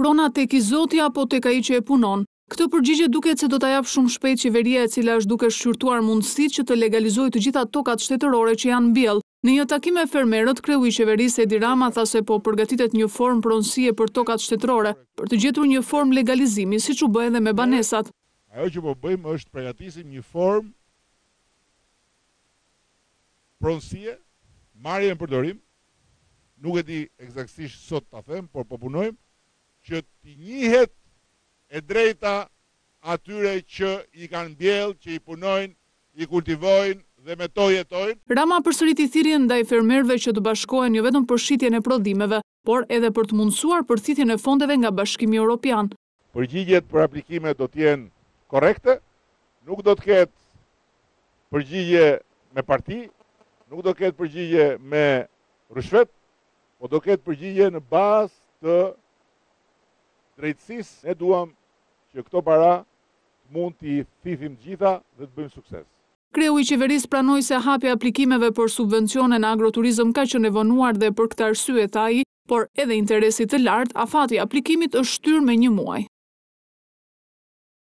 Prona tek i Zoti apo tek ai që e punon? Këtë përgjigje duket se do ta japë shumë shpejt qeveria e cila është duke shqyrtuar mundësitë që të legalizojë të gjitha tokat shtetërore që janë mbjellë. Në një takim me fermerët, kreu i qeverisë Edi Rama tha se po përgatitet një formë pronësie për tokat shtetërore, për të gjetur një formë legalizimi, siç u bë edhe me banesat. Ne ajo që po bëjmë është përgatisim një formë pronësie, marrje në përdorim, nuk e di ekzaktësisht sot ta them, por po punojmë, që t'i njihet e drejta atyre që i kanë mbjellë, që i punojnë, i kultivojnë dhe me to jetojnë. Rama përsëriti thirrjen ndaj fermerëve që të bashkohen jo vetëm për shitjen e prodhimeve, por edhe për të mundësuar përthithjen e fondeve nga Bashkimi Europian. Përgjigjet për aplikimet do të jenë korrekte, nuk do të ketë përgjigje me parti, nuk do të ketë përgjigje me ryshfet, po do të ketë përgjigje në bazë të drejtësisë. Ne duam që këto para mund t'i thithim të gjitha dhe të bëjmë sukses. Kreu i Qeverisë pranoi se hapja e aplikimeve për subvencione në agroturizëm ka qenë e vonuar dhe për këtë arsye, tha ai, por edhe interesit të lartë, afati i aplikimit është shtyrë me një muaj.